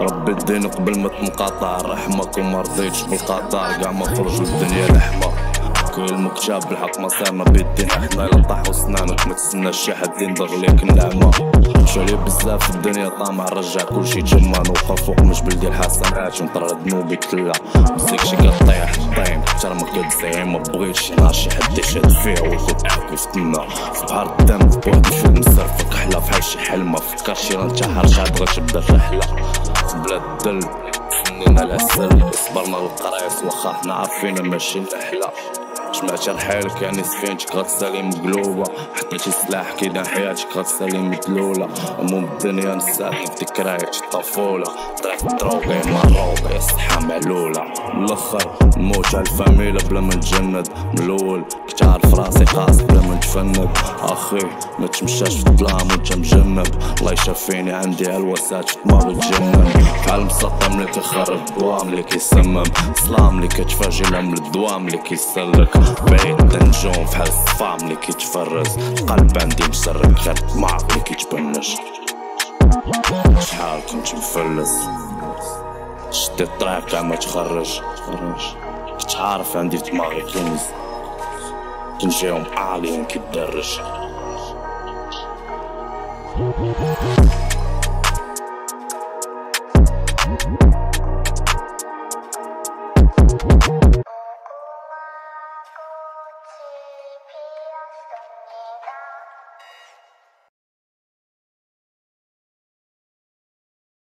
ربي الدين قبل ما تنقطع رحمك وما رضيتش بالقطار كاع ما خرج الدنيا لحمة. كل مكتاب بالحق ما صارنا بيدين. إحنا الا طاحوا سنانك ما تستناش شي حد ينضغ ليك النعمة. شالي بزاف في الدنيا طامع رجع كلشي تجمع نوقف فوق مش بلدي الحسنات نطر ذنوبي كلها. مسيك شي كطيح طيم ما كتزعيم ما بغيتش نهار شي حد يشد فيها ويكون كيف تما في بحر الدم بوحدي في مسرفك حلا فحال شي حلم ما فكرش نتحر شعب غتبدا الرحلة في بلاد الدل فنينا العسل صبرنا القرايس واخا حنا عارفين ماشي نحلة جمعت رحالك يعني سفينتك غتسالي مقلوبة حطيتي سلاح كيدان حياتك غتسالي مدلولة هموم الدنيا نسات في ذكريات الطفولة طريق الدروغي مروبة يا صحة معلولة. ملخر نموت على الفاميلا بلا ما نتجند من الأول كنت عارف راسي قاصد بلا ما نتفند. أخي ما تمشاش في الظلام وانت مجنب. الله يشافيني عندي هلوسات في دماغي تجنن بحال مسطم اللي كيخرب دوام اللي كيسمم سلام اللي كتفاجئ من الدوام اللي كيسلك بعيد النجوم فحال الصفام اللي كيتفرز القلب عندي مسرك غير الدماغ اللي كيتبنش شحال كنت مفلس. شدي الطريق ما تخرج. كنت عارف عندي دماغي كنز كنجيهم عاليين كيدرج Thank